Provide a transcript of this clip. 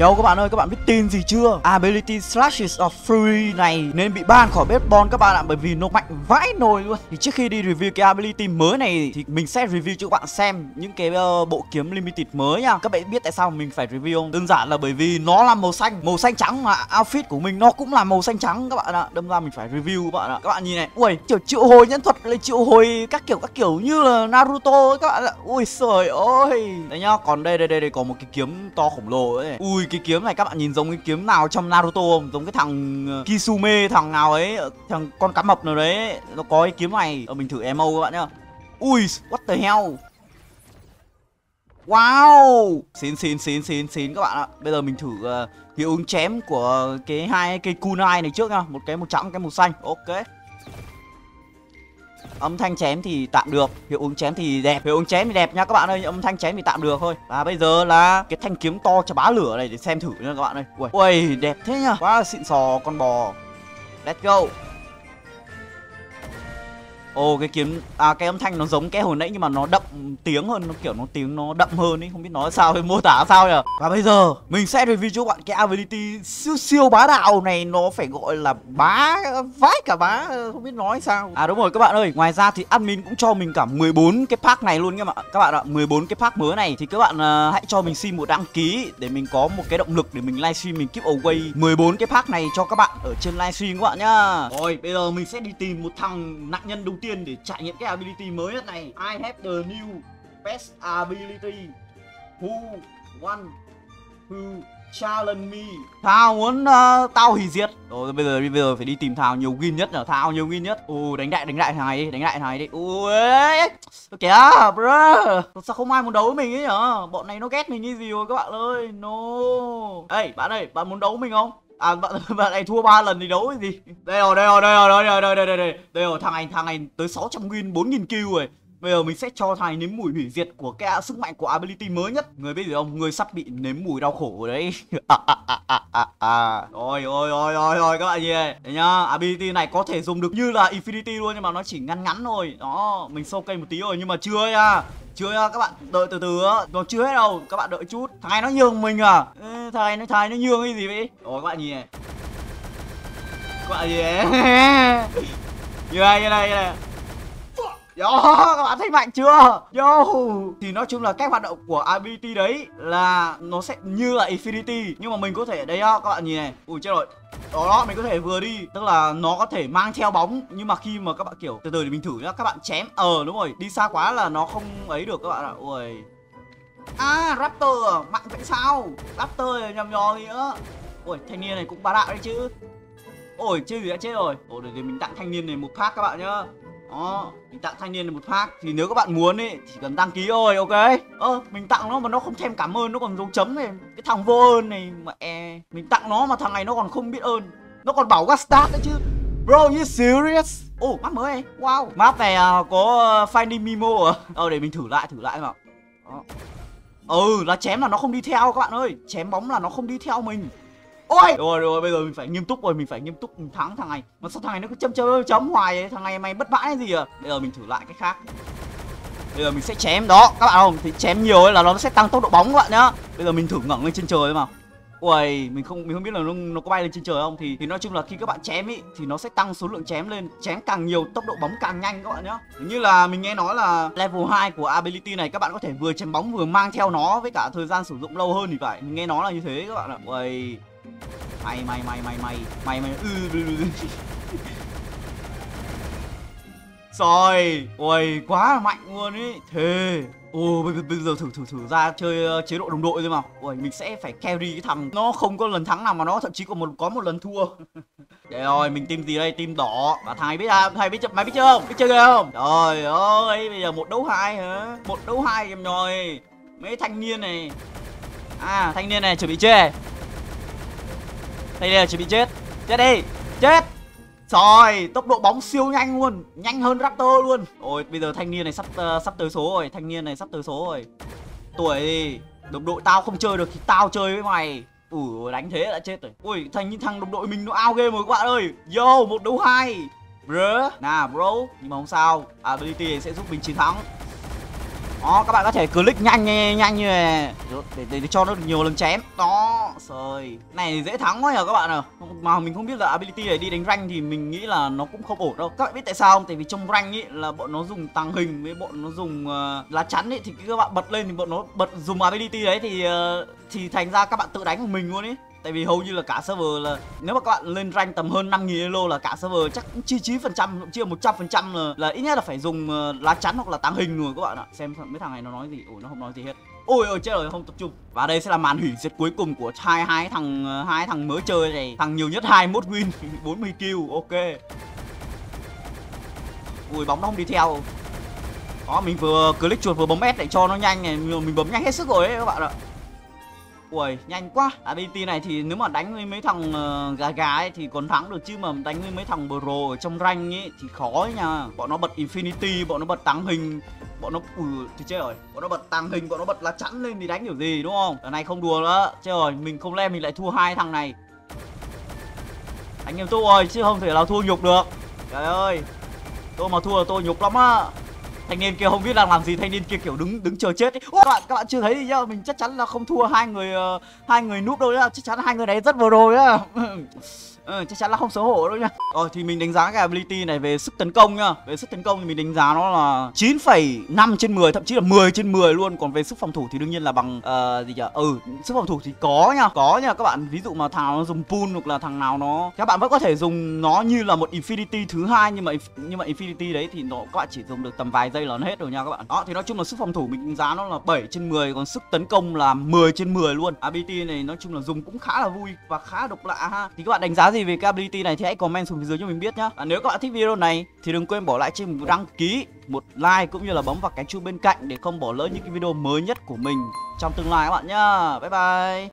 Yo các bạn ơi, các bạn biết tin gì chưa? Ability Slashes of Fury này nên bị ban khỏi bếp bon các bạn ạ Bởi vì nó mạnh vãi nồi luôn. Thì trước khi đi review cái ability mới này Thì mình sẽ review cho các bạn xem những cái uh, bộ kiếm limited mới nha. Các bạn biết tại sao mình phải review không? Đơn giản là bởi vì nó là màu xanh Màu xanh trắng mà. Outfit của mình nó cũng là màu xanh trắng các bạn ạ. Đâm ra mình phải review các bạn ạ. Các bạn nhìn này, ui, kiểu triệu hồi nhân thuật lại triệu hồi các kiểu các kiểu như là Naruto ấy các bạn ạ. Ui trời ơi. Đấy nhá, còn đây đây đây, đây có một cái kiếm to khổng lồ ấy. Ui cái kiếm này các bạn nhìn giống cái kiếm nào trong Naruto không? Giống cái thằng ờ, Kisume thằng nào ấy, ờ, thằng con cá mập nào đấy. Nó có cái kiếm này, ờ, mình thử emo các bạn nhá. Ui, what the hell? Wow! Xin xin xin xin xin các bạn ạ. Bây giờ mình thử ờ, uh, hiệu ứng chém của cái hai cây kunai này trước nha Một cái màu trắng, cái màu xanh. Ok âm thanh chém thì tạm được hiệu ứng chém thì đẹp hiệu ứng chém thì đẹp nha các bạn ơi âm thanh chém thì tạm được thôi. Và bây giờ là cái thanh kiếm to cho bá lửa này để xem thử nha các bạn ơi. Ui, ui đẹp thế nhá quá xịn sò con bò. Let's go. Ồ cái kiếm à cái âm thanh nó giống cái hồi nãy nhưng mà nó đậm tiếng hơn nó kiểu nó tiếng nó đậm hơn ấy không biết nói sao hay mô tả sao nhỉ? Và bây giờ mình sẽ review cho các bạn cái ability siêu siêu bá đạo này nó phải gọi là bá vãi cả bá không biết nói sao. À đúng rồi các bạn ơi ngoài ra thì admin cũng cho mình cả 14 cái pack này luôn các bạn các bạn ạ 14 cái pack mới này thì các bạn uh, hãy cho mình xin một đăng ký để mình có một cái động lực để mình livestream mình keep away 14 cái pack này cho các bạn ở trên livestream các bạn nhá. Rồi bây giờ mình sẽ đi tìm một thằng nạn nhân đầu tiên để trải nghiệm cái ability mới nhất này. I have the new best ability. Who one who challenge me. Thao muốn uh, tao hủy diệt. Rồi bây giờ bây giờ phải đi tìm Thao nhiều win nhất nhở? Thao nhiều win nhất. Ồ đánh đại đánh đại thằng này đi Đánh đại thằng này đi. Ui Kìa bro. Sao không ai muốn đấu với mình ấy nhở? Bọn này nó ghét mình như gì rồi các bạn ơi. No. Ê bạn ơi bạn muốn đấu với mình không? À bạn bạn này thua ba lần thì đấu cái gì? Đây rồi, đây rồi, đây rồi, đây rồi, đây rồi đây rồi Đây rồi, thằng này thằng này tới 600 win, 4000 kill rồi. Bây giờ mình sẽ cho thằng này nếm mùi hủy diệt của cái sức mạnh của ability mới nhất. Người biết gì không? Người sắp bị nếm mùi đau khổ rồi đấy. À, à, à, ôi ôi ôi ôi ôi. Rồi, rồi, rồi, rồi, rồi các bạn gì đây nhá, ability này có thể dùng được như là infinity luôn nhưng mà nó chỉ ngắn ngắn thôi. Đó, mình sâu cây một tí rồi nhưng mà chưa nha chưa nhá các bạn đợi từ từ á. Nó chưa hết đâu các bạn đợi chút. Thằng này nó nhường mình à? Ừ, thằng này nó thằng này nó nhường cái gì vậy? Ôi các bạn nhìn này. Các bạn nhìn này. Như này như này như này. Yo, các bạn thấy mạnh chưa? Yo. Thì nói chung là cách hoạt động của ability đấy là nó sẽ như là Infinity. Nhưng mà mình có thể ở đây các bạn nhìn này. Ui chết rồi. Đó, đó mình có thể vừa đi. Tức là nó có thể mang theo bóng. Nhưng mà khi mà các bạn kiểu từ từ để mình thử nhá. Các bạn chém ờ đúng rồi. Đi xa quá là nó không ấy được các bạn ạ. Ui. À raptor mạnh vậy sao? Raptor nhầm nhò gì nữa? Ui thanh niên này cũng bá đạo đấy chứ. Ôi chưa gì đã chết rồi. Ồ để, để mình tặng thanh niên này một phát các bạn nhá đó mình tặng thanh niên này một phát. Thì nếu các bạn muốn ấy chỉ cần đăng ký thôi ok? Ơ mình tặng nó mà nó không thèm cảm ơn nó còn dấu chấm này. Cái thằng vô ơn này mà e mình tặng nó mà thằng này nó còn không biết ơn. Nó còn bảo gas đấy chứ. Bro you serious? Ồ oh, map mới. Này wow. Map này uh, có ờ, finding mimo à? Ờ để mình thử lại thử lại mà ừ là chém là nó không đi theo các bạn ơi. Chém bóng là nó không đi theo mình ôi! Rồi rồi bây giờ mình phải nghiêm túc rồi mình phải nghiêm túc mình thắng thằng này. Mà sao thằng này nó cứ chấm chấm chấm hoài ấy thằng này mày bất vãi gì à? Bây giờ mình thử lại cái khác. Bây giờ mình sẽ chém đó. Các bạn không thì chém nhiều ấy là nó sẽ tăng tốc độ bóng các bạn nhá. Bây giờ mình thử ngẩng lên trên trời mà. Ui, mình không mình không biết là nó, nó có bay lên trên trời không. Thì thì nói chung là khi các bạn chém ý thì nó sẽ tăng số lượng chém lên, chém càng nhiều tốc độ bóng càng nhanh các bạn nhá. Như là mình nghe nói là level 2 của ability này các bạn có thể vừa chém bóng vừa mang theo nó với cả thời gian sử dụng lâu hơn thì phải. Mình nghe nói là như thế các bạn ạ. Ui, mày mày mày mày mày mày mày ừ, ừ, ừ, ừ, rồi ui quá là mạnh luôn ý. Thề. Ồ bây, bây giờ thử thử thử ra chơi uh, chế độ đồng đội thôi mà. Ui mình sẽ phải carry cái thằng. Nó không có lần thắng nào mà nó thậm chí còn một có một lần thua. Để rồi mình tìm gì đây? Tìm đỏ. Và thằng này biết à thầy biết mày biết chưa không? Biết chưa không? Trời ơi bây giờ một đấu hai hả? Một đấu hai em rồi Mấy thanh niên này. À thanh niên này chuẩn bị chơi đây là chỉ bị chết. Chết đi. Chết. Rồi Tốc độ bóng siêu nhanh luôn. Nhanh hơn Raptor luôn. Ôi bây giờ thanh niên này sắp uh, sắp tới số rồi. Thanh niên này sắp tới số rồi. Tuổi Đồng đội tao không chơi được thì tao chơi với mày. Ủa đánh thế đã chết rồi. Ui thành những thằng đồng đội mình nó ao game rồi các bạn ơi. Yo một đấu hai. Bro Nào bro. Nhưng mà không sao. Ability sẽ giúp mình chiến thắng đó các bạn có thể click nhanh nhanh, nhanh như này. Để, để, để cho nó được nhiều lần chém. Đó rồi này dễ thắng quá nhờ các bạn à. Mà mình không biết là ability này đi đánh rank thì mình nghĩ là nó cũng không ổn đâu. Các bạn biết tại sao không? Tại vì trong rank ý là bọn nó dùng tàng hình với bọn nó dùng uh, lá chắn ý thì các bạn bật lên thì bọn nó bật dùng ability đấy thì uh, thì thành ra các bạn tự đánh của mình luôn ý. Tại vì hầu như là cả server là nếu mà các bạn lên rank tầm hơn 5000 elo là cả server chắc cũng chi 9% chia 100% là là ít nhất là phải dùng ờ, lá chắn hoặc là tàng hình rồi các bạn ạ. Xem mấy thằng này nó nói gì. Ủa nó không nói gì hết. Ôi ôi chết rồi không tập trung. Và đây sẽ là màn hủy diệt cuối cùng của hai hai thằng ờ, hai thằng mới chơi này. Thằng nhiều nhất 21 win, 40 kill. Ok. Ui bóng nó không đi theo. Đó mình vừa click chuột vừa bấm S để cho nó nhanh này, mình bấm nhanh hết sức rồi đấy các bạn ạ. Ui, nhanh quá. À, Ability này thì nếu mà đánh với mấy thằng uh, gà gà ấy thì còn thắng được chứ mà đánh với mấy thằng bro ở trong rank ấy thì khó ấy nha. Bọn nó bật Infinity, bọn nó bật tăng hình Bọn nó... Ui, thì chết rồi. Bọn nó bật tăng hình, bọn nó bật lá chắn lên thì đánh kiểu gì đúng không? Lần này không đùa nữa. Chết rồi, mình không lem mình lại thua hai thằng này. Đánh nghiêm túc rồi, chứ không thể nào thua nhục được. Trời ơi Tôi mà thua là tôi nhục lắm á thanh niên kia không biết đang làm gì thanh niên kia kiểu đứng đứng chờ chết ấy. các bạn các bạn chưa thấy thì nhá mình chắc chắn là không thua hai người uh, hai người núp đâu nhá chắc chắn hai người đấy rất vừa rồi nhá ừ, chắc chắn là không xấu hổ đâu nha rồi ờ, thì mình đánh giá cái ability này về sức tấn công nhá. Về sức tấn công thì mình đánh giá nó là 9,5 trên 10 thậm chí là 10 trên 10 luôn. Còn về sức phòng thủ thì đương nhiên là bằng uh, gì nhỉ? Ừ sức phòng thủ thì có nha có nha các bạn ví dụ mà thằng nào nó dùng pool hoặc là thằng nào nó các bạn vẫn có thể dùng nó như là một infinity thứ hai nhưng mà nhưng mà infinity đấy thì nó các bạn chỉ dùng được tầm vài giây là nó hết rồi nha các bạn. Đó thì nói chung là sức phòng thủ mình đánh giá nó là 7 trên 10 còn sức tấn công là 10 trên 10 luôn. Ability này nói chung là dùng cũng khá là vui và khá độc lạ ha. Thì các bạn đánh giá gì về cái ability này thì hãy comment xuống phía dưới cho mình biết nhá. À, nếu các bạn thích video này thì đừng quên bỏ lại cho mình một đăng ký, một like cũng như là bấm vào cái chuông bên cạnh để không bỏ lỡ những cái video mới nhất của mình trong tương lai các bạn nhá. Bye bye.